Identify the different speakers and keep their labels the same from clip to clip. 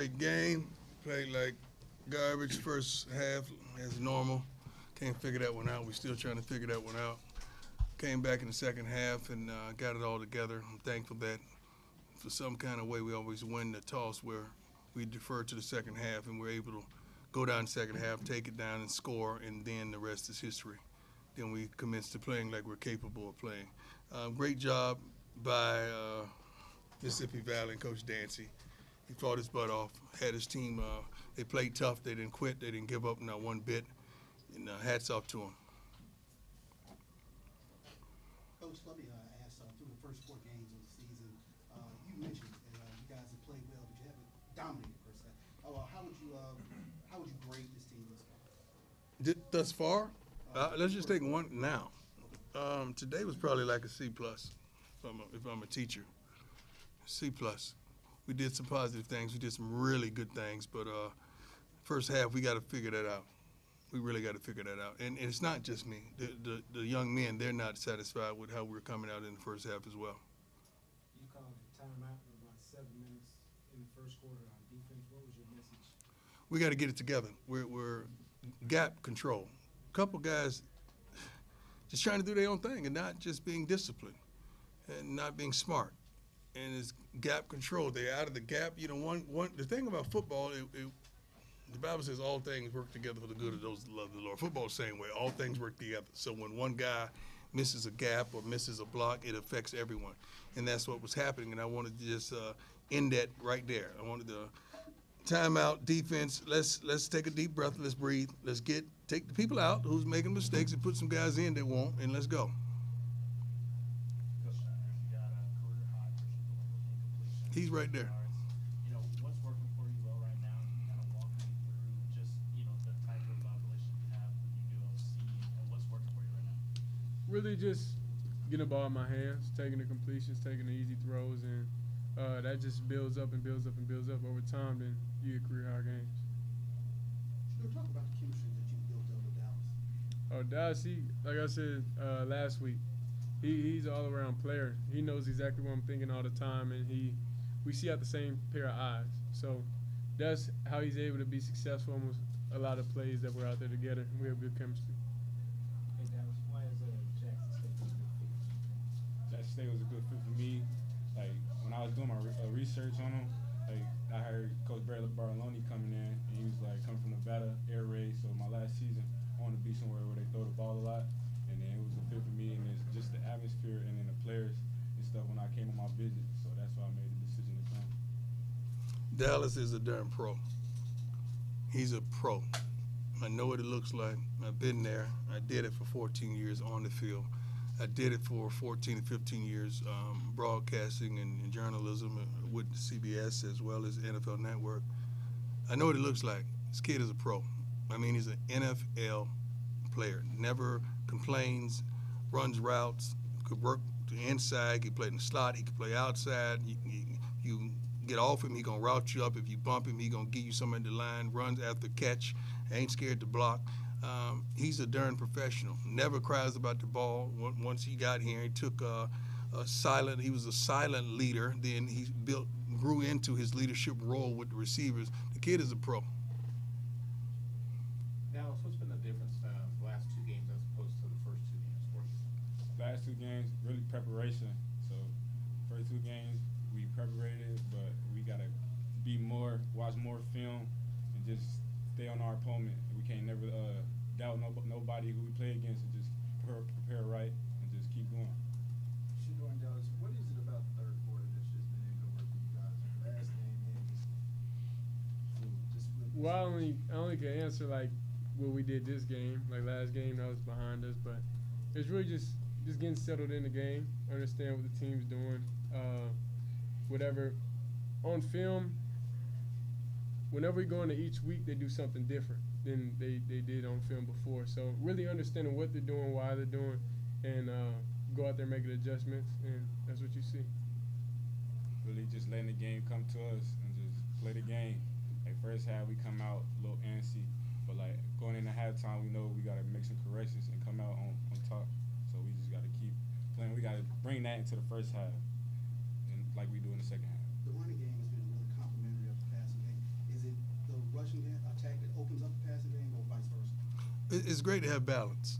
Speaker 1: great game. Played like garbage first half as normal. Can't figure that one out. We're still trying to figure that one out. Came back in the second half and uh, got it all together. I'm thankful that for some kind of way we always win the toss where we defer to the second half and we're able to go down the second half, take it down and score, and then the rest is history. Then we commence to playing like we're capable of playing. Uh, great job by uh, Mississippi Valley and Coach Dancy. He fought his butt off, had his team, uh, they played tough, they didn't quit, they didn't give up not one bit, and uh, hats off to him.
Speaker 2: Coach, let me uh, ask, uh, through the first four games of the season, uh, you mentioned that uh, you guys have played well, but you haven't dominated per se. Uh, how would you, uh, how would you grade this team thus far?
Speaker 1: Did- Thus far, uh, let's just take one now. Um, today was probably like a C plus, if I'm a, if I'm a teacher. C plus. We did some positive things. We did some really good things, but uh, first half we got to figure that out. We really got to figure that out. And, and it's not just me. The, the the young men they're not satisfied with how we're coming out in the first half as well.
Speaker 3: You called a timeout for about seven minutes in the first quarter on defense. What was your message?
Speaker 1: we got to get it together. We're, we're gap control. A Couple guys just trying to do their own thing and not just being disciplined and not being smart. And it's gap control. They're out of the gap. You know, one one the thing about football, it, it, the Bible says all things work together for the good of those that love the Lord. Football the same way. All things work together. So when one guy misses a gap or misses a block, it affects everyone. And that's what was happening. And I wanted to just uh, end that right there. I wanted to timeout defense. Let's let's take a deep breath. Let's breathe. Let's get take the people out who's making mistakes and put some guys in that won't, and let's go.
Speaker 4: Coach Snyder, you got a career high for incompletion.
Speaker 1: He's right there.
Speaker 4: You know, what's working for you well right now? Can you kind of walk me through just, you know, the type of you have with your new OC and what's working for you right now?
Speaker 5: really just getting the ball in my hands, taking the completions, taking the easy throws, and uh, that just builds up and builds up and builds up over time. Then you get career high games.
Speaker 2: Shedeur, talk about the chemistry that you built up with Dallas.
Speaker 5: Oh, Dallas, he like I said uh, last week, he, he's an all around player. He knows exactly what I'm thinking all the time, and he we see out the same pair of eyes. So that's how he's able to be successful on a lot of plays that we're out there together. We have good chemistry.
Speaker 3: Hey Dallas, why is uh, Jackson State a good fit?
Speaker 6: Jackson State was a good fit for me. Like when I was doing my re- uh, research on him, like I heard Coach Barry Bartolone coming in, and he was like coming from Nevada Air Raid. So my last season, I wanted to be somewhere where they throw the ball a lot, and then it was a fit for me, and it's just the atmosphere and then the players and stuff when I came on my visit. So that's why I made the decision to come.
Speaker 1: Dallas is a darn pro. He's a pro. I know what it looks like. I've been there. I did it for 14 years on the field. I did it for 14 to 15 years um, broadcasting and, and journalism uh, with CBS as well as NFL Network. I know what it looks like. This kid is a pro. I mean, he's an NFL player. Never complains, runs routes, could work the inside, could play in the slot, he could play outside. You, you, you get off him, he gonna route you up. If you bump him, he gonna give you some in the line. Runs after catch, ain't scared to block. Um, he's a darn professional. Never cries about the ball. Once once he got here, he took a, a silent. He was a silent leader. Then he built, grew into his leadership role with the receivers. The kid is a pro.
Speaker 7: Dallas, what's been the difference uh, the last two games as opposed to the first two games?
Speaker 6: Last two games, really preparation. So first two games, we but we gotta be more, watch more film, and just stay on our opponent. We can't never uh, doubt no, nobody who we play against, and just prepare, prepare right and just keep going.
Speaker 3: Shedeur and Dallas, what is it about the third quarter that's just been able to work for you guys? Last game and just with
Speaker 5: Well, I only I only can answer like what we did this game, like last game that was behind us, but it's really just just getting settled in the game, understand what the team's doing, uh, whatever on film. Whenever we go into each week, they do something different than they, they did on film before. So really understanding what they're doing, why they're doing, and uh, go out there making adjustments, and that's what you see.
Speaker 6: Really just letting the game come to us and just play the game. Like first half, we come out a little antsy, but like going into halftime, we know we gotta make some corrections and come out on, on top. So we just gotta keep playing. We gotta bring that into the first half, and like we do in the second half.
Speaker 2: The running game has been really of the passing game.
Speaker 1: Is it
Speaker 2: the rushing uh, attack that opens up the passing game or vice versa?
Speaker 1: It's great to have balance.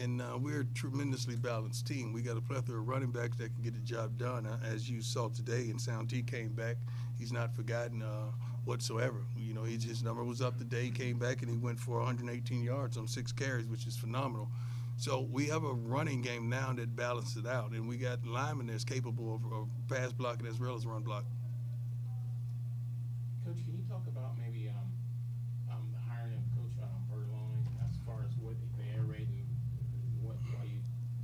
Speaker 1: And uh, we're a tremendously balanced team. We got a plethora of running backs that can get the job done. Uh, as you saw today, and Sound T came back. He's not forgotten uh, whatsoever. You know, his, his number was up the day He came back and he went for 118 yards on six carries, which is phenomenal. So we have a running game now that balances it out, and we got linemen that's capable of, of pass blocking as well as run block.
Speaker 7: Coach, can you talk about maybe, um, um, the hiring of Coach, um, Bartolone as far as what the air raid and what, why you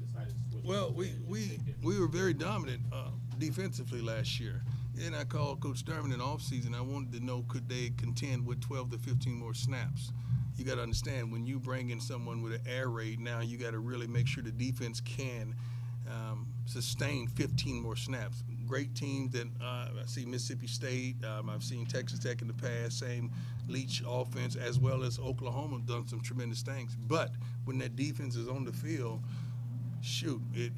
Speaker 7: decided to switch?
Speaker 1: Well, we, we, we were very dominant uh, defensively last year. And I called Coach Thurman in offseason. I wanted to know could they contend with 12 to 15 more snaps. You got to understand when you bring in someone with an air raid now, you got to really make sure the defense can um, sustain 15 more snaps. Great teams that uh, I see Mississippi State, um, I've seen Texas Tech in the past, same Leach offense, as well as Oklahoma done some tremendous things. But when that defense is on the field, shoot, it,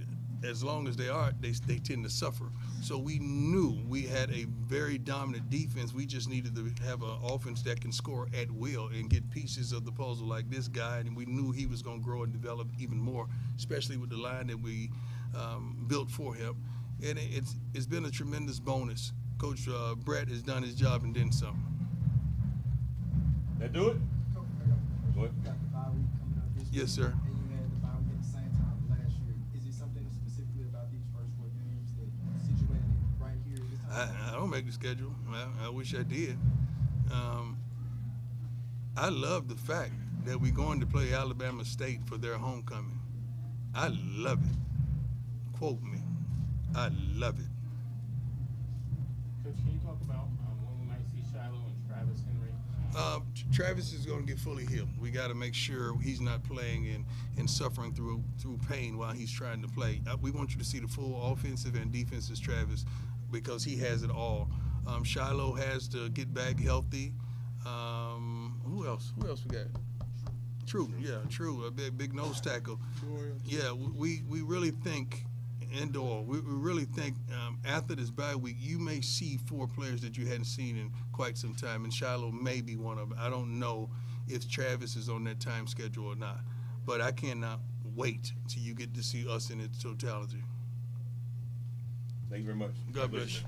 Speaker 1: as long as they are, they, they tend to suffer. So we knew we had a very dominant defense. We just needed to have an offense that can score at will and get pieces of the puzzle like this guy. And we knew he was going to grow and develop even more, especially with the line that we um, built for him. And it- it's it's been a tremendous bonus. Coach uh, Brett has done his job and then some.
Speaker 6: That do it?
Speaker 3: Coach, I
Speaker 1: I, I don't make the schedule. I, I wish I did. Um, I love the fact that we're going to play Alabama State for their homecoming. I love it. Quote me. I love it.
Speaker 7: Coach, can you talk about, um, when we might see Shilo and Travis Hunter?
Speaker 1: Uh, Travis is going to get fully healed. We got to make sure he's not playing and, and suffering through through pain while he's trying to play. Uh, we want you to see the full offensive and defensive Travis because he has it all. Um, Shilo has to get back healthy. Um, who else? Who else we got? True, yeah, true. A big, big nose tackle. Yeah, we, we really think, indoor, we, we really think um, after this bye week, you may see four players that you hadn't seen in quite some time, and Shilo may be one of them. I don't know if Travis is on that time schedule or not, but I cannot wait till you get to see us in its totality.
Speaker 6: Thank you very much.
Speaker 1: God bless
Speaker 6: you.